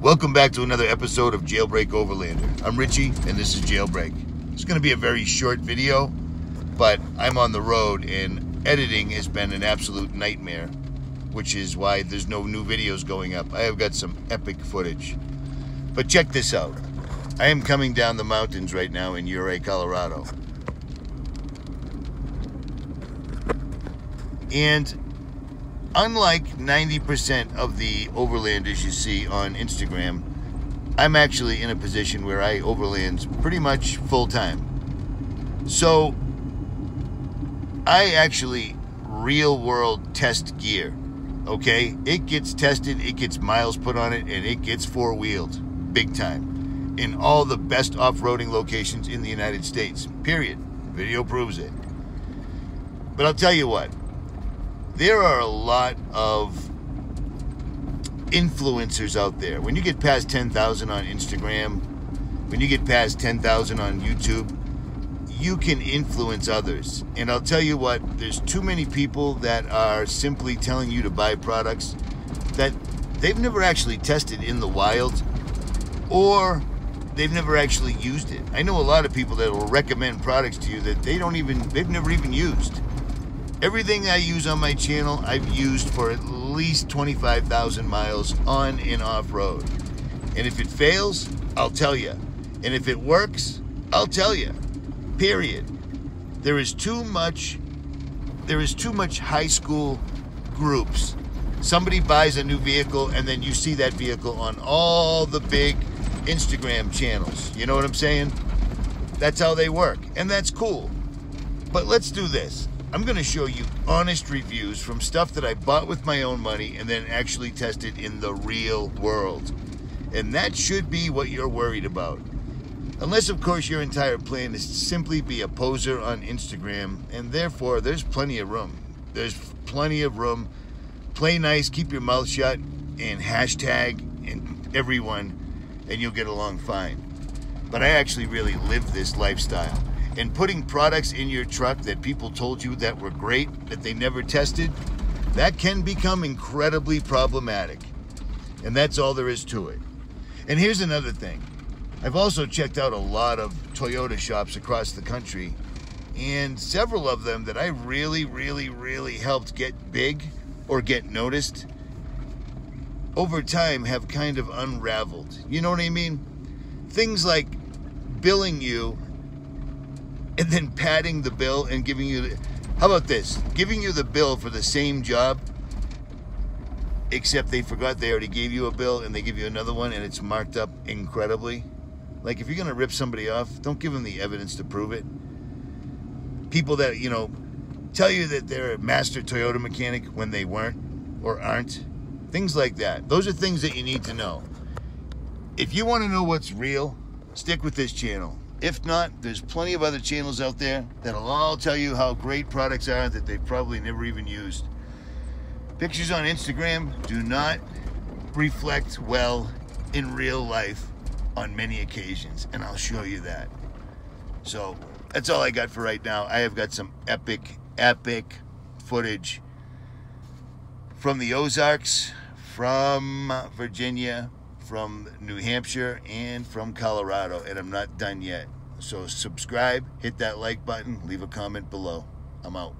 Welcome back to another episode of Jailbreak Overlander. I'm Richie, and this is Jailbreak. It's going to be a very short video, but I'm on the road, and editing has been an absolute nightmare, which is why there's no new videos going up. I have got some epic footage. But check this out. I am coming down the mountains right now in Ouray, Colorado. And unlike 90% of the overlanders you see on Instagram, I'm actually in a position where I overlands pretty much full time. So I actually real world test gear. Okay? It gets tested, it gets miles put on it, and it gets four wheeled big time in all the best off roading locations in the United States. Period. Video proves it. But I'll tell you what, there are a lot of influencers out there. When you get past 10,000 on Instagram, when you get past 10,000 on YouTube, you can influence others. And I'll tell you what, there's too many people that are simply telling you to buy products that they've never actually tested in the wild or they've never actually used it. I know a lot of people that will recommend products to you that they don't even, they've never even used. Everything I use on my channel, I've used for at least 25,000 miles on and off road. And if it fails, I'll tell you. And if it works, I'll tell you. Period. There is too much there is too much high school groups. Somebody buys a new vehicle and then you see that vehicle on all the big Instagram channels. You know what I'm saying? That's how they work. And that's cool. But let's do this. I'm going to show you honest reviews from stuff that I bought with my own money and then actually tested in the real world. And that should be what you're worried about. Unless, of course, your entire plan is to simply be a poser on Instagram, and therefore there's plenty of room. There's plenty of room. Play nice, keep your mouth shut, and hashtag and everyone, and you'll get along fine. But I actually really live this lifestyle and putting products in your truck that people told you that were great that they never tested, that can become incredibly problematic. And that's all there is to it. And here's another thing. I've also checked out a lot of Toyota shops across the country, and several of them that I really, really, really helped get big or get noticed over time have kind of unraveled. You know what I mean? Things like billing you and then padding the bill and giving you the, how about this? Giving you the bill for the same job except they forgot they already gave you a bill and they give you another one and it's marked up incredibly? Like if you're going to rip somebody off don't give them the evidence to prove it. People that you know tell you that they're a master toyota mechanic when they weren't or aren't things like that. Those are things that you need to know. If you want to know what's real stick with this channel if not, there's plenty of other channels out there that'll all tell you how great products are that they've probably never even used. Pictures on Instagram do not reflect well in real life on many occasions, and I'll show you that. So that's all I got for right now. I have got some epic, epic footage from the Ozarks, from Virginia, from New Hampshire and from Colorado, and I'm not done yet. So subscribe, hit that like button, leave a comment below. I'm out.